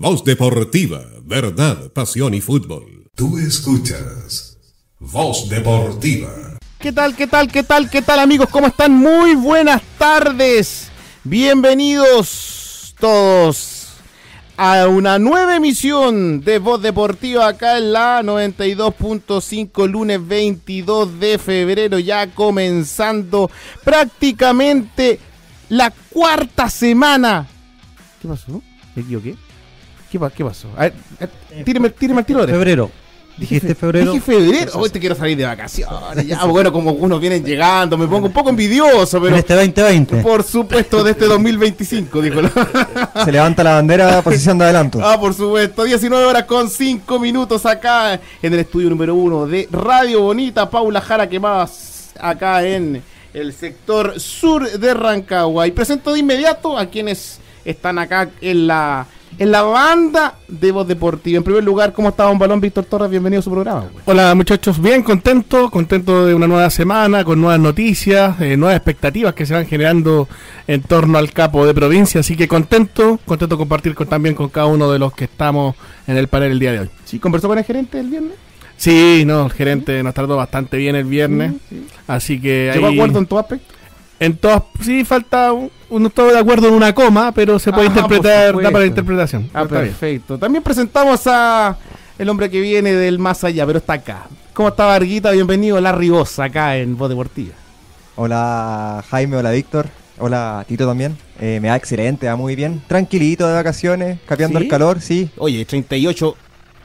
Voz Deportiva, verdad, pasión y fútbol. Tú escuchas Voz Deportiva. ¿Qué tal, qué tal, qué tal, qué tal amigos? ¿Cómo están? Muy buenas tardes. Bienvenidos todos a una nueva emisión de Voz Deportiva acá en la 92.5 lunes 22 de febrero ya comenzando prácticamente la cuarta semana. ¿Qué pasó? ¿Me equivoqué? ¿Qué, qué pasó? A ver, tíreme, tíreme al tiro. ahora. Febrero. Dijiste febrero. Dije febrero. Hoy te quiero salir de vacaciones. Ya, bueno, como unos vienen llegando, me pongo un poco envidioso, En pero este 2020. por supuesto de este 2025, dijo. Se levanta la bandera, posición de adelanto. Ah, por supuesto. 19 horas con 5 minutos acá en el estudio número 1 de Radio Bonita. Paula Jara, que más acá en el sector sur de Rancagua. Y presento de inmediato a quienes están acá en la, en la banda de Voz Deportiva. En primer lugar, ¿cómo está Don Balón Víctor Torres? Bienvenido a su programa. Hola muchachos, bien contento, contento de una nueva semana, con nuevas noticias, eh, nuevas expectativas que se van generando en torno al capo de provincia, así que contento, contento de compartir con, también con cada uno de los que estamos en el panel el día de hoy. ¿Sí? ¿Conversó con el gerente el viernes? Sí, no, el gerente nos trató bastante bien el viernes, así que ¿Llegó ahí, acuerdo en todo aspecto? En todas, sí falta, un- no estoy de acuerdo en una coma, pero se puede Ah, interpretar, da para interpretación. Ah, Está bien. perfecto. También presentamos a el hombre que viene del más allá, pero está acá. ¿Cómo está Varguita? Bienvenido, Larry Voz, acá en Voz Deportiva. Hola Jaime, hola Víctor, hola Tito también. Eh, me va excelente, va muy bien. Tranquilito de vacaciones, capeando ¿Sí? el calor, sí. Oye, 38,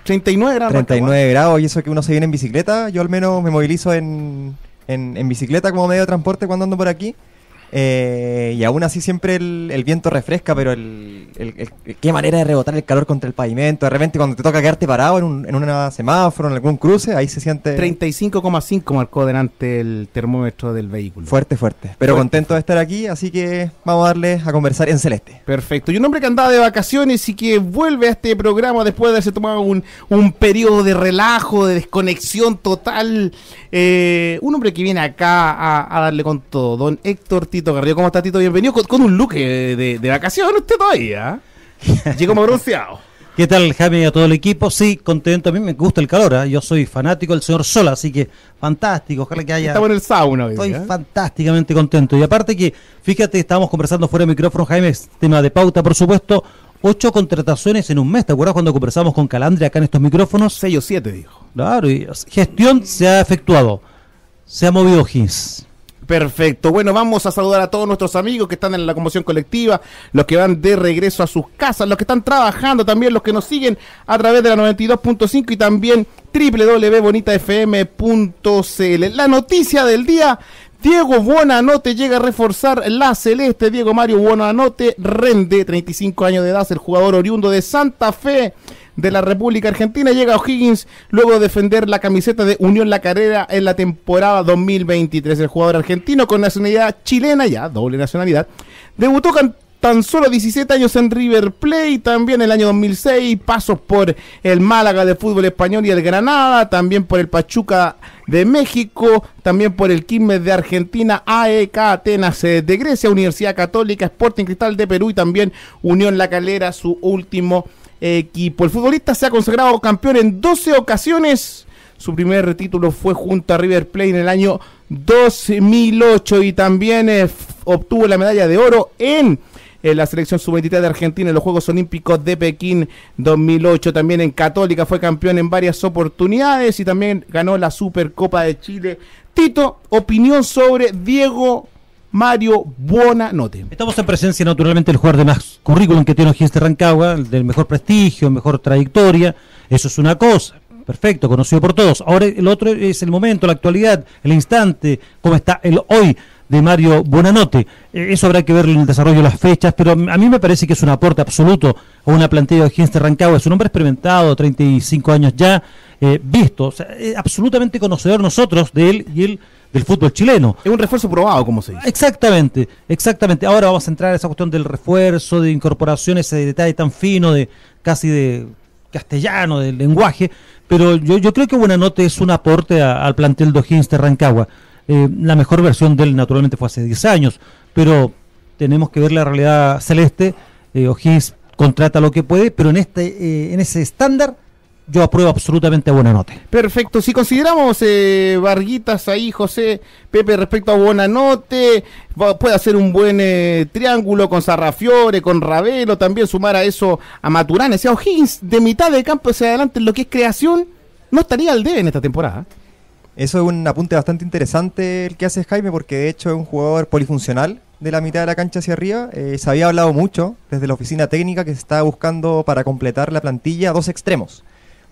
39 grados. 39 grados y eso que uno se viene en bicicleta. Yo al menos me movilizo en, en, en bicicleta como medio de transporte cuando ando por aquí. Eh, y aún así siempre el, el viento refresca, pero el, el- el- qué manera de rebotar el calor contra el pavimento. De repente cuando te toca quedarte parado en, un, en una semáforo, en algún cruce, ahí se siente 35,5 marcó delante el termómetro del vehículo. fuerte, fuerte. Pero Fuerte. contento de estar aquí, así que vamos a darle a conversar en celeste. Perfecto. Y un hombre que andaba de vacaciones y que vuelve a este programa después de haberse tomado un, un periodo de relajo, de desconexión total. Eh, un hombre que viene acá a, a darle con todo. Don Héctor Tito Garrido. ¿Cómo está Tito? Bienvenido. Con, con un look eh, de, de vacaciones usted todavía. ¿eh? Llegó como bronceado. ¿Qué tal, Jaime y a todo el equipo? Sí, contento. A mí me gusta el calor. ¿ah? Yo soy fanático del señor Sol, así que fantástico. Ojalá que haya. Estamos en el sauna hoy. Estoy ¿eh? fantásticamente contento. Y aparte que, fíjate, estábamos conversando fuera de micrófono, Jaime, tema de pauta, por supuesto. Ocho contrataciones en un mes. ¿Te acuerdas cuando conversamos con Calandria acá en estos micrófonos? 6 o 7, dijo. Claro, y gestión se ha efectuado. Se ha movido Gins. Perfecto. Bueno, vamos a saludar a todos nuestros amigos que están en la conmoción colectiva, los que van de regreso a sus casas, los que están trabajando, también los que nos siguen a través de la 92.5 y también www.bonitafm.cl. La noticia del día. Diego Buonanote llega a reforzar la celeste. Diego Mario Buonanote rende 35 años de edad, el jugador oriundo de Santa Fe de la República Argentina. Llega O'Higgins luego de defender la camiseta de Unión La Carrera en la temporada 2023. El jugador argentino con nacionalidad chilena, ya doble nacionalidad, debutó tan solo 17 años en River Plate, también el año 2006, pasos por el Málaga de fútbol español y el Granada, también por el Pachuca de México, también por el Quilmes de Argentina, AEK Atenas eh, de Grecia, Universidad Católica, Sporting Cristal de Perú y también Unión La Calera, su último equipo. El futbolista se ha consagrado campeón en 12 ocasiones. Su primer título fue junto a River Plate en el año 2008 y también eh, obtuvo la medalla de oro en, eh, la selección sub-23 de Argentina en los Juegos Olímpicos de Pekín 2008. También en Católica fue campeón en varias oportunidades y también ganó la Supercopa de Chile. Tito, opinión sobre Diego Mario Buonanote. Estamos en presencia, naturalmente, del jugador de más currículum que tiene O'Higgins de Rancagua, el del mejor prestigio, mejor trayectoria. Eso es una cosa. Perfecto, conocido por todos. Ahora el otro es el momento, la actualidad, el instante, cómo está el hoy de Mario Buonanote. Eh, Eso habrá que ver en el desarrollo de las fechas, pero a mí me parece que es un aporte absoluto a una plantilla de O'Higgins de Rancagua. Es un hombre experimentado, 35 años ya, eh, visto, o sea, eh, absolutamente conocedor nosotros de él y él del fútbol chileno. Es un refuerzo probado, como se dice. Exactamente, exactamente. Ahora vamos a entrar a esa cuestión del refuerzo, de incorporación, ese detalle tan fino, de casi de castellano, del lenguaje. Pero yo, yo creo que Buenanote es un aporte a- al plantel de O'Higgins de Rancagua. Eh, la mejor versión de él, naturalmente, fue hace 10 años, pero tenemos que ver la realidad celeste. Eh, O'Higgins contrata lo que puede, pero en este eh, en ese estándar yo apruebo absolutamente a Buenanote. Perfecto. Si consideramos eh, Varguitas ahí, José Pepe, respecto a Buenanote, puede hacer un buen eh, triángulo con Sarrafiore, con Ravelo, también sumar a eso a Maturana. O sea, O'Higgins de mitad de campo hacia adelante en lo que es creación, no estaría al debe en esta temporada. Eso es un apunte bastante interesante el que hace Jaime, porque de hecho es un jugador polifuncional de la mitad de la cancha hacia arriba. Eh, se había hablado mucho desde la oficina técnica que se está buscando para completar la plantilla dos extremos,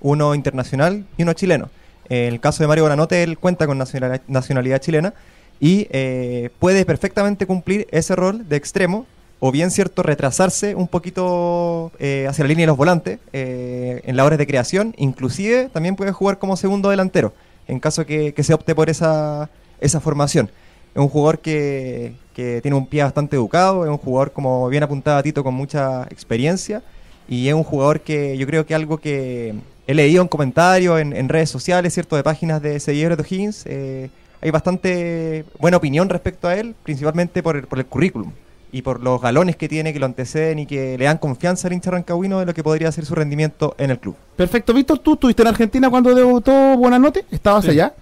uno internacional y uno chileno. En el caso de Mario Bonanote, él cuenta con nacionalidad, chilena y eh, puede perfectamente cumplir ese rol de extremo, o bien cierto, retrasarse un poquito eh, hacia la línea de los volantes eh, en las horas de creación, inclusive también puede jugar como segundo delantero en caso que, que se opte por esa, esa formación. Es un jugador que, que tiene un pie bastante educado, es un jugador, como bien apuntaba Tito, con mucha experiencia y es un jugador que yo creo que algo que he leído en comentarios, en, en redes sociales, ¿cierto? De páginas de seguidores de O'Higgins, eh, hay bastante buena opinión respecto a él, principalmente por el, por el currículum y por los galones que tiene, que lo anteceden y que le dan confianza al hincha rancagüino de lo que podría ser su rendimiento en el club. Perfecto, Víctor, tú estuviste en Argentina cuando debutó Buenanote, estabas Sí. allá.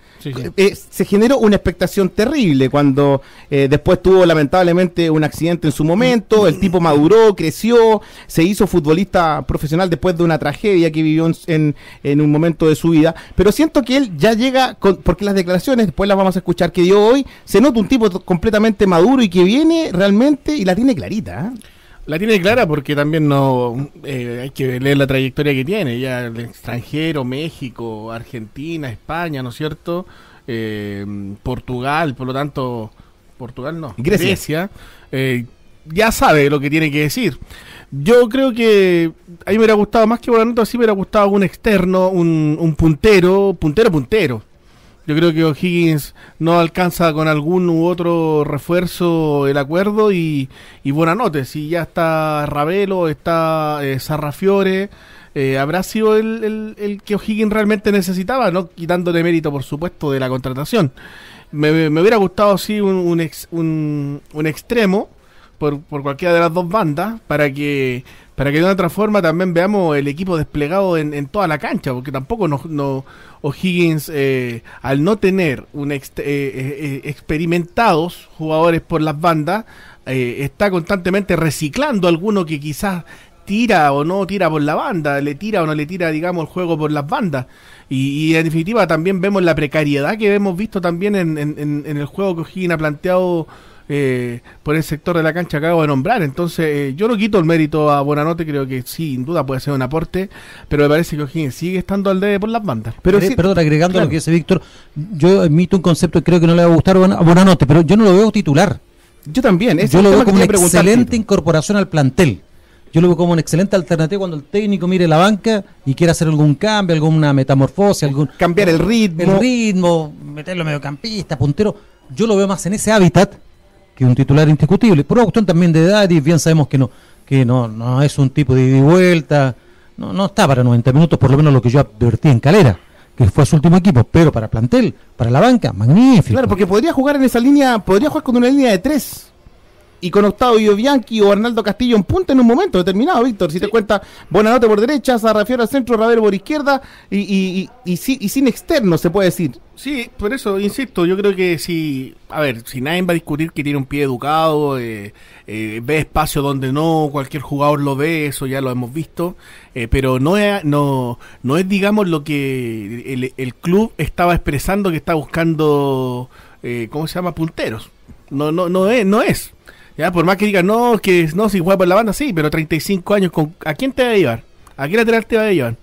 Eh, se generó una expectación terrible cuando eh, después tuvo lamentablemente un accidente en su momento, el tipo maduró, creció, se hizo futbolista profesional después de una tragedia que vivió en, en- un momento de su vida, pero siento que él ya llega, con, porque las declaraciones, después las vamos a escuchar que dio hoy, se nota un tipo completamente maduro y que viene realmente y la tiene clarita. ¿eh? La tiene clara porque también no eh, hay que leer la trayectoria que tiene, ya el extranjero, México, Argentina, España, ¿no es cierto? Eh, Portugal, por lo tanto, Portugal no, Grecia. eh, ya sabe lo que tiene que decir. Yo creo que a mí me hubiera gustado más que Bonanote, sí me hubiera gustado un externo, un, un puntero, puntero, puntero. Yo creo que O'Higgins no alcanza con algún u otro refuerzo el acuerdo y, y Buenanote, si ya está Ravelo, está eh, Sarrafiore, eh, habrá sido el, el- que O'Higgins realmente necesitaba, no quitándole mérito, por supuesto, de la contratación. Me, me hubiera gustado, sí, un, un, ex- un- un extremo por, por cualquiera de las dos bandas para que para que de otra forma también veamos el equipo desplegado en, en toda la cancha, porque tampoco no, no O'Higgins, eh, al no tener un ex- eh, eh, eh, experimentados jugadores por las bandas, eh, está constantemente reciclando alguno que quizás tira o no tira por la banda, le tira o no le tira, digamos, el juego por las bandas. Y, y en definitiva también vemos la precariedad que hemos visto también en- en- en el juego que O'Higgins ha planteado eh, por el sector de la cancha que acabo de nombrar. Entonces, eh, yo no quito el mérito a Buenanote, creo que sí, sin duda puede ser un aporte, pero me parece que O'Higgins sigue estando al debe por las bandas. Pero sí- perdón, agregando claro. lo que dice Víctor, yo emito un concepto que creo que no le va a gustar a Buena- a Buenanote, pero yo no lo veo titular. Yo también, es yo lo veo como una excelente incorporación al plantel. Yo lo veo como una excelente alternativa cuando el técnico mire la banca y quiera hacer algún cambio, alguna metamorfosis, algún Cambiar el ritmo. el ritmo, meterlo mediocampista, puntero. Yo lo veo más en ese hábitat que un titular indiscutible. Por una cuestión también de edad, y bien sabemos que no que no, no es un tipo de ida y vuelta, no, no está para 90 minutos, por lo menos lo que yo advertí en Calera, que fue su último equipo, pero para plantel, para la banca, magnífico. Claro, porque podría jugar en esa línea, podría jugar con una línea de tres. Y con Octavio Bianchi o Arnaldo Castillo en punta en un momento determinado, Víctor. Si te cuenta, Buenanote por derecha, Sarrafiora al centro, Ravero por izquierda y, y, y, y si- y sin externo, se puede decir. Sí, por eso, insisto, yo creo que si, a ver, si nadie va a discutir que tiene un pie educado, eh, eh, ve espacio donde no, cualquier jugador lo ve, eso ya lo hemos visto, eh, pero no es, no, no es, digamos, lo que el, el club estaba expresando que está buscando, eh, ¿cómo se llama? Punteros. No, no, no es, no es. Ya, por más que digan, no, que no, si juega por la banda, sí, pero 35 años, con, ¿a quién te va a llevar? ¿A qué lateral te va a llevar?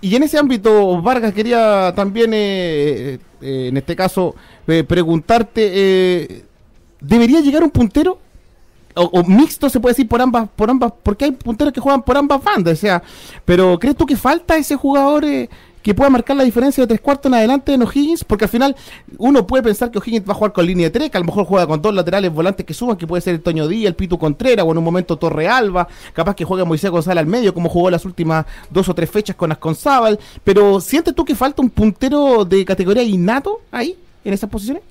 Y en ese ámbito, Vargas, quería también, eh, eh, en este caso, eh, preguntarte, eh, ¿debería llegar un puntero? O, o mixto se puede decir por ambas, por ambas, porque hay punteros que juegan por ambas bandas, o sea, pero ¿crees tú que falta ese jugador eh, que pueda marcar la diferencia de tres cuartos en adelante en O'Higgins? Porque al final uno puede pensar que O'Higgins va a jugar con línea de tres, que a lo mejor juega con dos laterales volantes que suban, que puede ser el Toño Díaz, el Pitu Contreras, o en un momento Torre Alba, capaz que juegue Moisés González al medio, como jugó las últimas dos o tres fechas con Asconzábal, pero ¿sientes tú que falta un puntero de categoría innato ahí, en esas posiciones?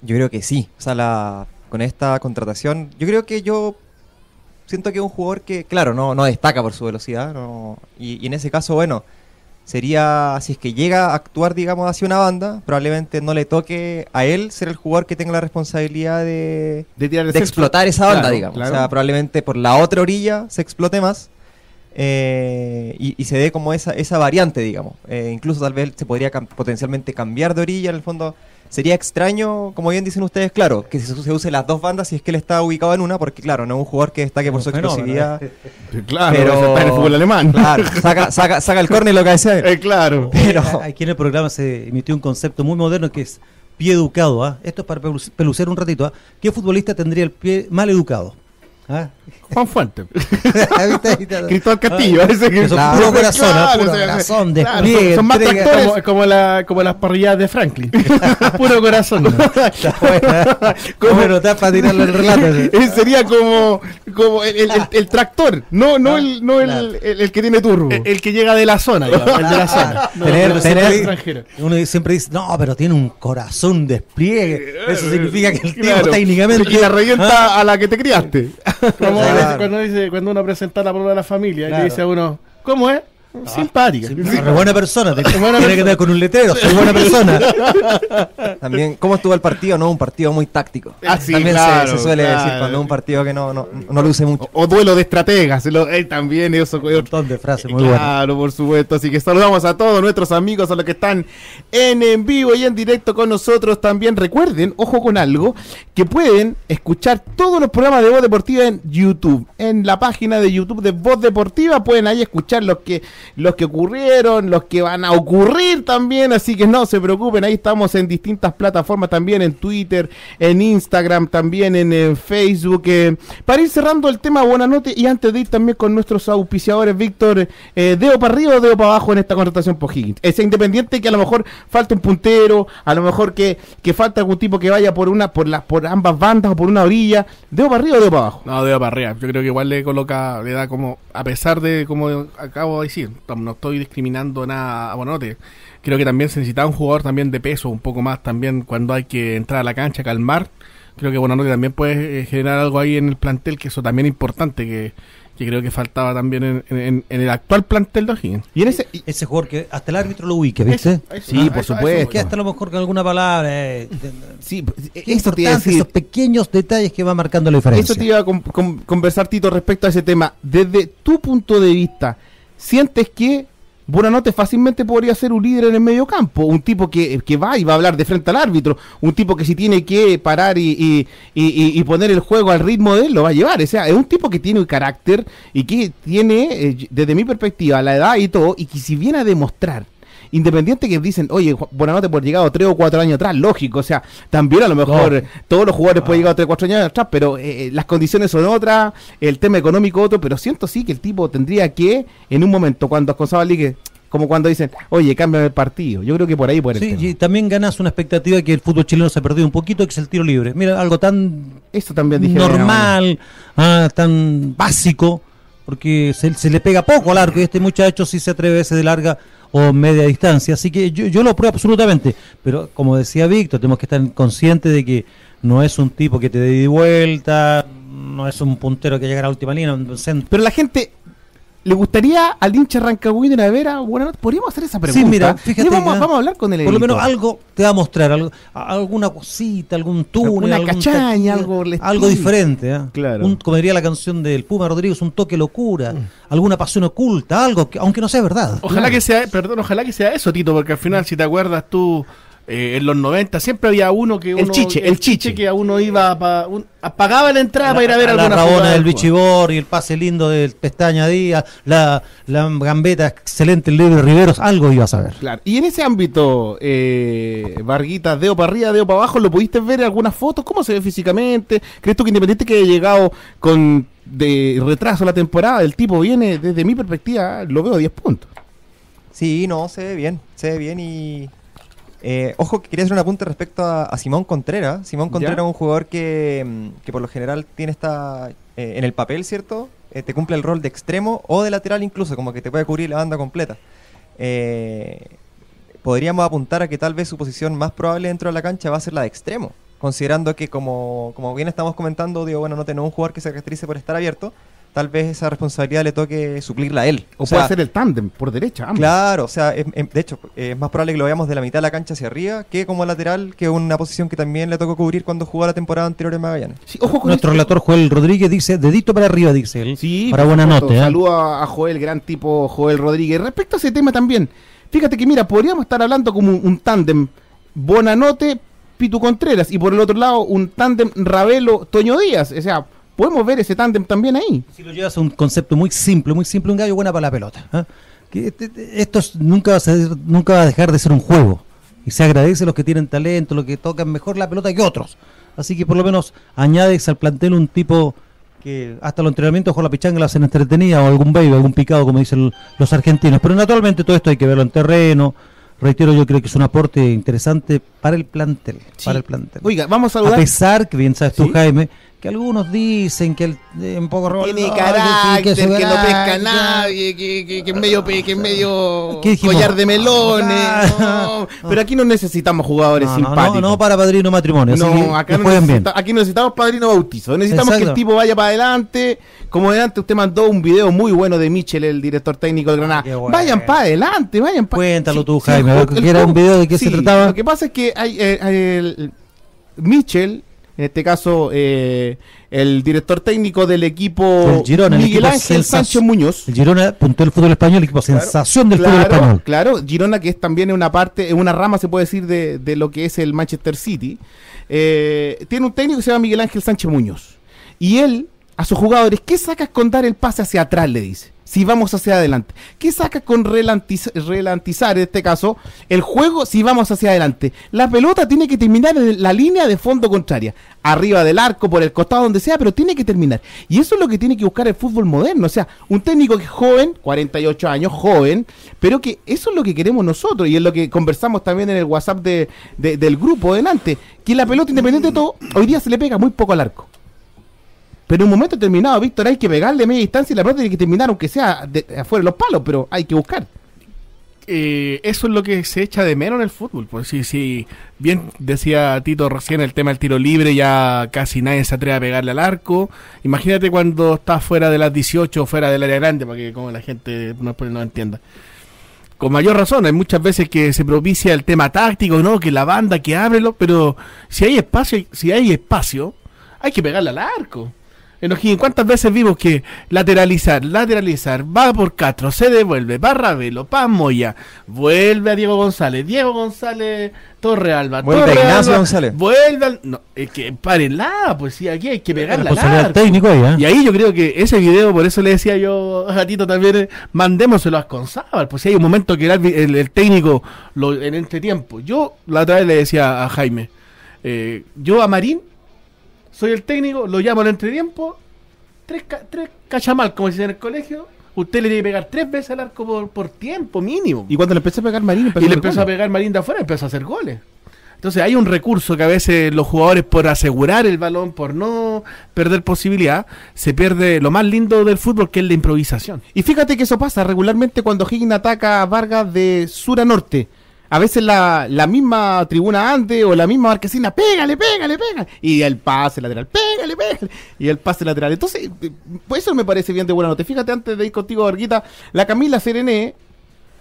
Yo creo que sí. O sea, la, con esta contratación, yo creo que yo siento que es un jugador que, claro, no, no destaca por su velocidad. y en ese caso, bueno, sería, si es que llega a actuar, digamos, hacia una banda, probablemente no le toque a él ser el jugador que tenga la responsabilidad de, De tirar el de centro. explotar esa banda, Claro, digamos. claro. O sea, probablemente por la otra orilla se explote más eh, y, y se dé como esa, esa variante, digamos. Eh, incluso tal vez se podría cam- potencialmente cambiar de orilla, en el fondo. Sería extraño, como bien dicen ustedes, claro, que se, se use las dos bandas si es que él está ubicado en una, porque claro, no es un jugador que destaque por su explosividad. Claro, Pero- está en el fútbol alemán. Claro, saca, saca, saca el córner y lo cabecea. Eh, claro. Pero, Aquí en el programa se emitió un concepto muy moderno que es pie educado. ¿ah? Esto es para pelu- pelucear un ratito. ¿ah? ¿Qué futbolista tendría el pie mal educado? ¿Ah? Juan Fuente. Cristóbal Castillo. ese que- Eso, Claro, puro corazón, ¿ah? claro, puro corazón, claro, despliegue, son, son más tractores. Como, como, la, como las parrilladas de Franklin. Puro corazón. Buena. ¿Cómo no está para tirarle el relato? Eh, sería como, como el, el- el- el tractor, no, no, Ah, el, no el, claro. el- el que tiene turbo. el, el que llega de la zona, digamos, el de la zona. No, Tener- no, no, no. Uno siempre dice, no, pero tiene un corazón despliegue. Eso significa que el tipo Claro. técnicamente. Y la revienta a la que te criaste. Como Claro. dice- cuando, dice, cuando uno presenta la prueba de la familia, Claro. le dice a uno, ¿cómo es? Simpática. Sí, re buena persona. te- Buena tiene que andar con un letrero. Soy buena persona. también, ¿cómo estuvo el partido? No, un partido muy táctico. Ah, sí, también se- claro, se, suele claro. decir cuando es un partido que no, no, no luce mucho. O, o duelo de estrategas, lo- eh, también eso. Un montón de frases muy buenas. Claro, por supuesto. Así que saludamos a todos nuestros amigos, a los que están en, en vivo y en directo con nosotros. También recuerden, ojo con algo, que pueden escuchar todos los programas de Voz Deportiva en YouTube. En la página de YouTube de Voz Deportiva pueden ahí escuchar los que, los que ocurrieron, los que van a ocurrir también. Así que no se preocupen, ahí estamos en distintas plataformas también, en Twitter, en Instagram, también en, Facebook. eh. Para ir cerrando el tema, buena noche y antes de ir también con nuestros auspiciadores, Víctor, eh, ¿deo para arriba o deo para abajo en esta contratación por Higgins? Es independiente que a lo mejor falta un puntero, a lo mejor que, que falta algún tipo que vaya por una por las por ambas bandas o por una orilla. ¿Deo para arriba o deo para abajo? No, de para arriba. Yo creo que igual le coloca, le da como, a pesar de, como acabo de decir, no estoy discriminando nada a Bonote. Creo que también se necesitaba un jugador también de peso, un poco más también cuando hay que entrar a la cancha, calmar. Creo que Bonote también puede eh, generar algo ahí en el plantel, que eso también es importante, que, que creo que faltaba también en, en- en el actual plantel de O'Higgins. Y en ese y- Ese jugador que hasta el árbitro lo ubique, ¿viste? Eso, eso, Sí, por eso, supuesto. eso, Que hasta a lo mejor con alguna palabra. eh, sí, qué eso te iba a importante, decir. esos pequeños detalles que va marcando la diferencia. Eso te iba a con- con- conversar, Tito, respecto a ese tema. Desde tu punto de vista, ¿sientes que Buenanote fácilmente podría ser un líder en el medio campo? Un tipo que, que va y va a hablar de frente al árbitro. Un tipo que si tiene que parar y, y- y- y- poner el juego al ritmo de él, lo va a llevar. O sea, es un tipo que tiene un carácter y que tiene, eh, desde mi perspectiva, la edad y todo, y que si viene a demostrar Independiente que dicen, oye, Buenanote por llegado tres o cuatro años atrás, lógico, o sea, también a lo mejor todos los jugadores pueden llegar tres o cuatro años atrás, pero eh, eh, las condiciones son otras, el tema económico otro, pero siento sí que el tipo tendría que, en un momento, cuando aconsaba ligue, como cuando dicen, oye, cámbiame el partido, yo creo que por ahí por el Sí, y también ganas una expectativa que el fútbol chileno se ha perdido un poquito, que es el tiro libre. Mira, algo tan Eso también dije. normal, ah, tan básico, porque se, se le pega poco al arco y este muchacho sí se atreve a ese de larga o media distancia. Así que yo, yo lo apruebo absolutamente. Pero como decía Víctor, tenemos que estar conscientes de que no es un tipo que te dé y vuelta, no es un puntero que llega a la última línea. Pero la gente... ¿Le gustaría al hincha Rancagüí de la Vera? Bueno, podríamos hacer esa pregunta. Sí, mira, fíjate. Vamos, vamos a hablar con el Por lo menos algo te va a mostrar, algo, alguna cosita, algún túnel, Alguna algún cachaña, taquillo, algo algo diferente. ¿ah? Claro. Un, como diría la canción del Puma Rodríguez, un toque locura, alguna pasión oculta, algo que, aunque no sea verdad. Ojalá que sea, perdón, ojalá que sea eso, Tito, porque al final, si te acuerdas tú, eh, en los 90 siempre había uno que El chiche, el chiche. que a uno iba pa- un- a- pagaba la entrada para ir a ver la, alguna rabona jugada del. Bichibor y el pase lindo del Pestaña Díaz, la, la gambeta excelente el libre Riveros, algo ibas a ver. Claro. Y en ese ámbito, eh, Varguita, deo para arriba, deo para abajo, ¿lo pudiste ver en algunas fotos? ¿Cómo se ve físicamente? ¿Crees tú que Independiente que haya llegado con de retraso la temporada, el tipo viene, desde mi perspectiva, lo veo a 10 puntos? Sí, no, se ve bien, se ve bien y... eh, ojo, que quería hacer un apunte respecto a, a Simón Contreras. Simón. Contreras es un jugador que, mm, que por lo general tiene esta... eh, en el papel, ¿cierto? Eh, te cumple el rol de extremo o de lateral incluso, como que te puede cubrir la banda completa. Eh, podríamos apuntar a que tal vez su posición más probable dentro de la cancha va a ser la de extremo. Considerando que, como, como bien estamos comentando, digo, bueno, no tenemos un jugador que se caracterice por estar abierto, tal vez esa responsabilidad le toque suplirla a él. O, sea, puede hacer el tándem por derecha. ambos. Claro, o sea, es- es- de hecho, es más probable que lo veamos de la mitad de la cancha hacia arriba que como lateral, que una posición que también le tocó cubrir cuando jugó la temporada anterior en Magallanes. Sí, ojo con Nuestro esto. relator Joel Rodríguez dice, dedito para arriba, dice él. Sí, para buena nota. ¿eh? Saludo a Joel, gran tipo Joel Rodríguez. Respecto a ese tema también, fíjate que mira, podríamos estar hablando como un, un tándem Bonanote, Pitu Contreras, y por el otro lado un tándem Ravelo, Toño Díaz. O sea, podemos ver ese tándem también ahí. Si lo llevas a un concepto muy simple, muy simple, un gallo buena para la pelota. ¿ah? Que este- este- esto es- nunca, va a ser- nunca va a dejar de ser un juego. Y se agradece a los que tienen talento, los que tocan mejor la pelota que otros. Así que por lo menos añades al plantel un tipo que hasta los entrenamientos con la pichanga la hacen entretenida o algún baby, algún picado, como dicen los argentinos. Pero naturalmente todo esto hay que verlo en terreno. Reitero, yo creo que es un aporte interesante para el plantel. Para el plantel. Oiga, vamos a A saludar. pesar que bien sabes tú, Sí. Jaime, que algunos dicen que el, eh, un poco Tiene revoltoso, carácter, su que, no pesca nadie, que, que, que es medio, que medio collar de melones. Ah, no. Pero aquí no necesitamos jugadores No, simpáticos. no, no para padrino matrimonio. que No, acá que no, necesita- aquí no necesitamos padrino bautizo. Necesitamos que el tipo vaya para adelante. Como delante usted mandó un video muy bueno de Michel, el director técnico del Granada. Bueno. Vayan para adelante, vayan para Cuéntalo tú, Jaime, el que era un video de qué se sí, trataba. Lo que pasa es que hay eh, el- Michel, en este caso eh, el director técnico del equipo El Girona, el Miguel equipo Ángel Sánchez Muñoz. El Girona puntuó el fútbol español, equipo sensación del fútbol español. Claro, Girona que es también una parte, una rama se puede decir de, de lo que es el Manchester City. Eh, tiene un técnico que se llama Miguel Ángel Sánchez Muñoz. Y él, a sus jugadores, ¿qué sacas con dar el pase hacia atrás? Le dice. Si vamos hacia adelante. ¿Qué sacas con relantiz- relantizar, en este caso, el juego si vamos hacia adelante? La pelota tiene que terminar en la línea de fondo contraria. Arriba del arco, por el costado, donde sea, pero tiene que terminar. Y eso es lo que tiene que buscar el fútbol moderno. O sea, un técnico que es joven, 48 años, joven, pero que eso es lo que queremos nosotros. Y es lo que conversamos también en el WhatsApp de- de- del grupo delante. Que la pelota, independiente de todo, hoy día se le pega muy poco al arco. Pero en un momento determinado, Víctor, hay que pegarle media distancia y la pelota tiene que terminar, aunque sea de, afuera de los palos, pero hay que buscar. Eh, eso es lo que se echa de menos en el fútbol. Pues sí, sí, bien decía Tito recién el tema del tiro libre, ya casi nadie se atreve a pegarle al arco. Imagínate cuando estás fuera de las 18 o fuera del área grande, para que como la gente no, pues, no entienda. Con mayor razón, hay muchas veces que se propicia el tema táctico, ¿no? Que la banda, que ábrelo, pero si hay espacio, si hay espacio, hay que pegarle al arco. En O'Higgins, ¿cuántas veces vimos que lateralizar, lateralizar, va por Castro, se devuelve, va Ravelo, pa Moya, vuelve a Diego González, Diego González, Torre Alba, Vuelve Torre Ignacio Alba, González. vuelve al... No, es que párenla, pues sí, aquí hay que Responsabilidad arco. técnico ahí, ¿eh? Y ahí yo creo que ese video, por eso le decía yo a Tito también, mandémoselo a González, pues si hay un momento que el, el- el técnico lo, en entretiempo. Yo la otra vez le decía a Jaime, eh, yo a Marín, soy el técnico, lo llamo al entretiempo, tres, ca- tres cachamal, como se dice en el colegio, usted le tiene que pegar tres veces al arco por, por tiempo mínimo. Y cuando le empecé a pegar Marín, empezó Y le empezó a pegar Marín de afuera, empezó a hacer goles. Entonces hay un recurso que a veces los jugadores por asegurar el balón, por no perder posibilidad, se pierde lo más lindo del fútbol que es la improvisación. Y fíjate que eso pasa regularmente cuando Higgins ataca a Vargas de sur a norte. A veces la, la misma tribuna antes o la misma marquesina, pégale, pégale, pégale. Y el pase lateral, pégale, pégale. Y el pase lateral. Entonces, pues eso me parece bien de buena nota. Fíjate antes de ir contigo, Varguita, la Camila Serené,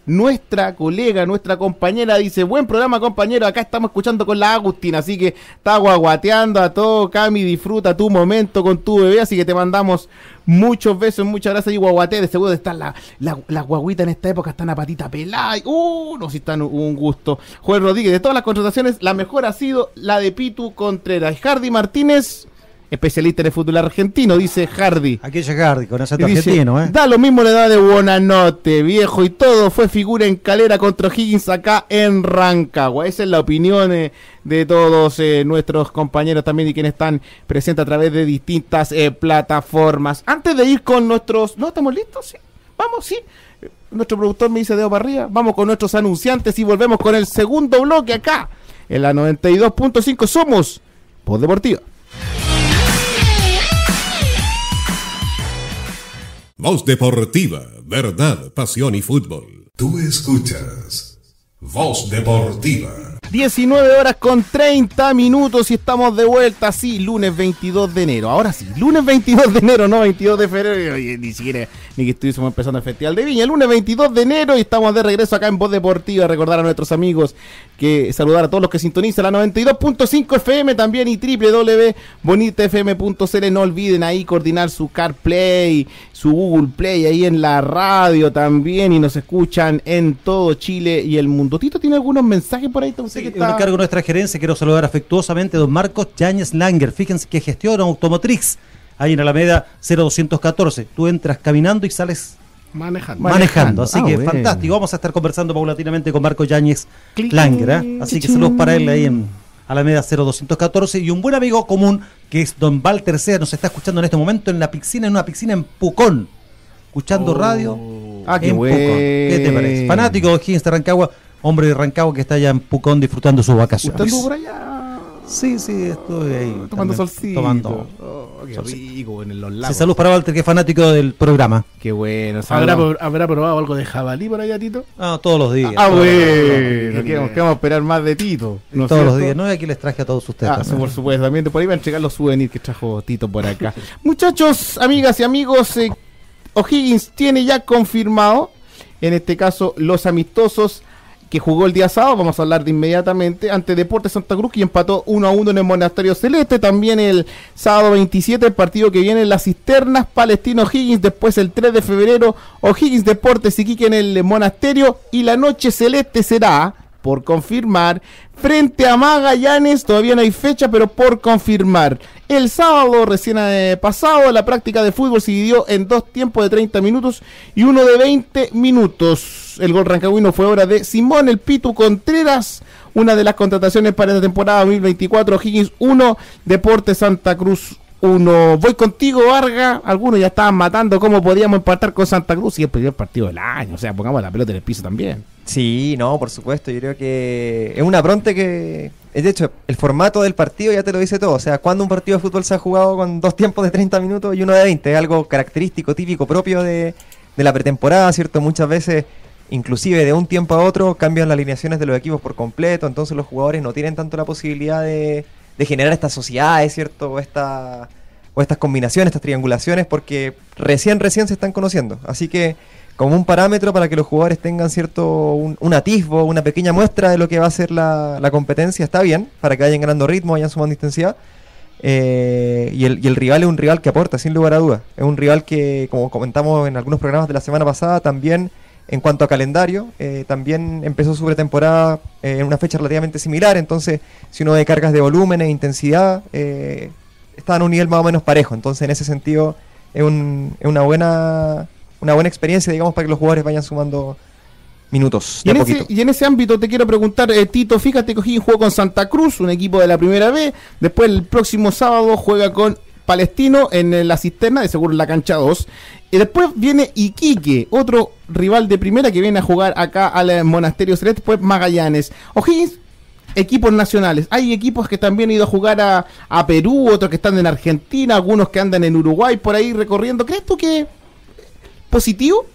nuestra colega, nuestra compañera, dice, buen programa compañero, acá estamos escuchando con la Agustina, así que está guaguateando a todo, Cami, disfruta tu momento con tu bebé, así que te mandamos muchos besos, muchas gracias y guaguate, de seguro de estar la, la, en esta época, están a patita pelada, y- uh, no, si están un gusto. Juan Rodríguez, de todas las contrataciones, la mejor ha sido la de Pitu Contreras. Hardy Martínez, especialista en el fútbol argentino, dice Hardy. Aquí es Gardi, con acento argentino, ¿eh? Da lo mismo la edad de Buenanote, viejo, y todo fue figura en calera contra Higgins acá en Rancagua. Esa es la opinión eh, de todos eh, nuestros compañeros también y quienes están presentes a través de distintas eh, plataformas. Antes de ir con nuestros... ¿No estamos listos? Sí. Vamos, sí. Nuestro productor me dice dedo para arriba. Vamos con nuestros anunciantes y volvemos con el segundo bloque acá. En la 92.5 somos Post Deportiva. Voz Deportiva, verdad, pasión y fútbol. Tú escuchas Voz Deportiva. 19 horas con 30 minutos y estamos de vuelta, sí, lunes 22 de enero. Ahora sí, lunes 22 de enero, no 22 de febrero, ni siquiera ni que estuviésemos empezando el Festival de Viña. Lunes 22 de enero y estamos de regreso acá en Voz Deportiva. Recordar a nuestros amigos que saludar a todos los que sintonizan la 92.5 FM también y www.bonitefm.cl. No olviden ahí coordinar su CarPlay, su Google Play ahí en la radio también y nos escuchan en todo Chile y el mundo. Tito tiene algunos mensajes por ahí, entonces Sí, un encargo de nuestra gerencia, quiero saludar afectuosamente a don Marcos Yáñez Langer. Fíjense que gestiona Automotrix, ahí en Alameda 0214. Tú entras caminando y sales Manejando. manejando. Así Ah, que bueno. fantástico. Vamos a estar conversando paulatinamente con Marcos Yáñez Langer. ¿eh? Así que saludos para él ahí en Alameda 0214. Y un buen amigo común que es don Walter Sea, nos está escuchando en este momento en la piscina, en una piscina en Pucón. Escuchando radio. Ah, qué en Pucón. ¿Qué te parece? Fanático de Higgins de Rancagua, hombre de Rancagua que está allá en Pucón disfrutando sus ¿Usted vacaciones. anduvo por allá? Sí, sí, estoy ahí. Tomando también, solcito. Tomando. Oh, qué solcito. rico en los Sí, lagos. salud para Walter, que es fanático del programa. Qué bueno. ¿Habrá, salud. pro- ¿Habrá probado algo de jabalí por allá, Tito? Ah, todos los días. Ah, bueno. ¿Qué vamos, qué vamos a esperar más de Tito? ¿no Todos los días. No, y aquí les traje a todos ustedes. Ah, sí, también. por supuesto, también por ahí va a entregar los souvenirs que trajo Tito por acá. Muchachos, amigas y amigos, eh, O'Higgins tiene ya confirmado, en este caso, los amistosos que jugó el día sábado, vamos a hablar de inmediatamente, ante Deportes Santa Cruz, que empató 1 a 1 en el Monasterio Celeste, también el sábado 27, el partido que viene en las cisternas, Palestino O'Higgins, después el 3 de febrero, O'Higgins Deportes Iquique en el Monasterio, y la noche celeste será, por confirmar, frente a Magallanes, todavía no hay fecha, pero por confirmar. El sábado recién eh, pasado, la práctica de fútbol se dividió en dos tiempos de 30 minutos y uno de 20 minutos. El gol rancagüino fue obra de Simón El Pitu Contreras, una de las contrataciones para esta temporada 2024, Higgins 1, Deportes Santa Cruz 1. Voy contigo, Varga. Algunos ya estaban matando cómo podíamos empatar con Santa Cruz y el primer partido del año. O sea, pongamos la pelota en el piso también. Sí, no, por supuesto. Yo creo que es una pronte que. De hecho, el formato del partido ya te lo dice todo. O sea, cuando un partido de fútbol se ha jugado con dos tiempos de 30 minutos y uno de 20. Es algo característico, típico, propio de, de la pretemporada, ¿cierto? Muchas veces, inclusive de un tiempo a otro, cambian las alineaciones de los equipos por completo. Entonces los jugadores no tienen tanto la posibilidad de, de generar estas sociedades, ¿cierto? O, esta, o estas combinaciones, estas triangulaciones, porque recién, recién se están conociendo. Así que como un parámetro para que los jugadores tengan cierto un, un atisbo, una pequeña muestra de lo que va a ser la, la competencia, está bien, para que vayan ganando ritmo, vayan sumando intensidad. Eh, y, el, y el rival es un rival que aporta, sin lugar a dudas. Es un rival que, como comentamos en algunos programas de la semana pasada, también en cuanto a calendario, eh, también empezó su pretemporada eh, en una fecha relativamente similar. Entonces, si uno ve cargas de volumen e intensidad, eh, está en un nivel más o menos parejo. Entonces, en ese sentido, es, un- es una buena una buena experiencia, digamos, para que los jugadores vayan sumando minutos. Y ese, en ese ámbito te quiero preguntar, eh, Tito, fíjate que O'Higgins jugó con Santa Cruz, un equipo de la primera B. Después el próximo sábado juega con Palestino en eh, la cisterna, de seguro en la cancha 2. Y después viene Iquique, otro rival de primera que viene a jugar acá al eh, Monasterio Celeste, después Magallanes. O'Higgins, equipos nacionales. Hay equipos que también han ido a jugar a, a Perú, otros que están en Argentina, algunos que andan en Uruguay por ahí recorriendo. ¿Crees tú que positivo?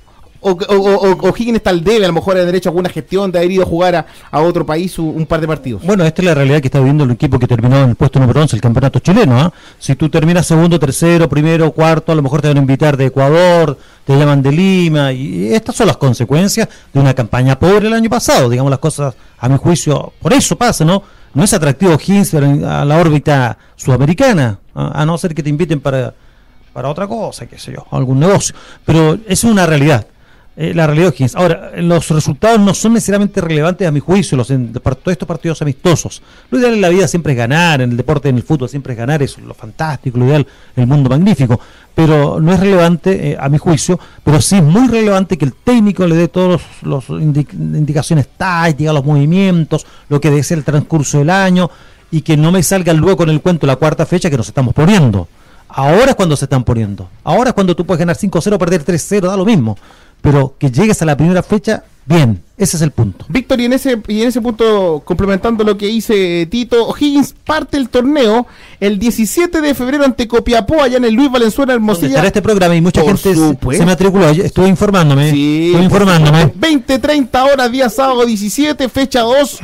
¿O, o, o, o O'Higgins está al debe, a lo mejor en derecho a alguna gestión de haber ido a jugar a, otro país un, par de partidos? Bueno, esta es la realidad que está viviendo el equipo que terminó en el puesto número 11, el campeonato chileno. ¿ah? Si tú terminas segundo, tercero, primero, cuarto, a lo mejor te van a invitar de Ecuador, te llaman de Lima, y estas son las consecuencias de una campaña pobre el año pasado. Digamos las cosas, a mi juicio, por eso pasa, ¿no? No es atractivo Higgins a la órbita sudamericana, a, a no ser que te inviten para, para otra cosa, qué sé yo, algún negocio. Pero es una realidad. Eh, la realidad de Higgins. Ahora, los resultados no son necesariamente relevantes a mi juicio, los en, de par- todos estos partidos amistosos. Lo ideal en la vida siempre es ganar, en el deporte, en el fútbol siempre es ganar, eso es lo fantástico, lo ideal, el mundo magnífico. Pero no es relevante, eh, a mi juicio, pero sí es muy relevante que el técnico le dé todas indi- indicaciones tácticas, los movimientos, lo que desea el transcurso del año, y que no me salga luego con el cuento la cuarta fecha que nos estamos poniendo. Ahora es cuando se están poniendo. Ahora es cuando tú puedes ganar 5-0, perder 3-0, da lo mismo. Pero que llegues a la primera fecha, bien. Ese es el punto. Víctor, y en ese y en ese punto, complementando lo que dice Tito, O'Higgins parte el torneo el 17 de febrero ante Copiapó, allá en el Luis Valenzuela ¿Dónde Hermosilla. estará este programa y mucha Por gente se- supuesto. se matriculó. Estuve informándome. Sí, estuve informándome. 20, 30 horas, día sábado 17, fecha 2.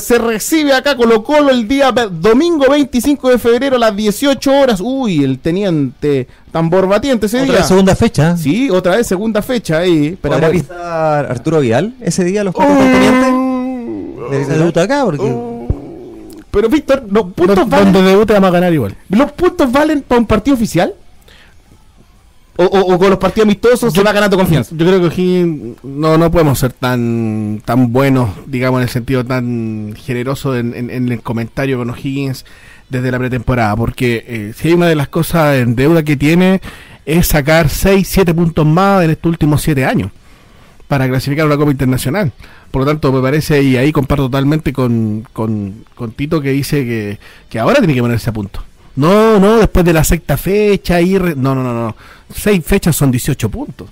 Se recibe acá Colo Colo el día domingo 25 de febrero a las 18 horas. Uy, el teniente tambor batiente ese Otra día. vez segunda fecha. Sí, otra vez segunda fecha ahí. ¿Podrá Esperamos- pisar Arturo Vidal ese día los puntos del teniente? Se debuta acá porque Pero Víctor, los puntos valen, donde debute vamos a ganar igual. ¿los puntos valen para un partido oficial? O, o- o con los partidos amistosos se va ganando confianza. Yo creo que O'Higgins no, no podemos ser tan tan buenos, digamos, en el sentido tan generoso en, en- en el comentario con O'Higgins desde la pretemporada, porque eh, si hay una de las cosas en deuda que tiene es sacar 6, 7 puntos más en estos últimos 7 años para clasificar a una Copa Internacional. Por lo tanto, me parece, y ahí comparto totalmente con, con, con Tito que dice que, que ahora tiene que ponerse a punto. No, no, después de la sexta fecha, y re- no, no, no, no. Seis fechas son 18 puntos.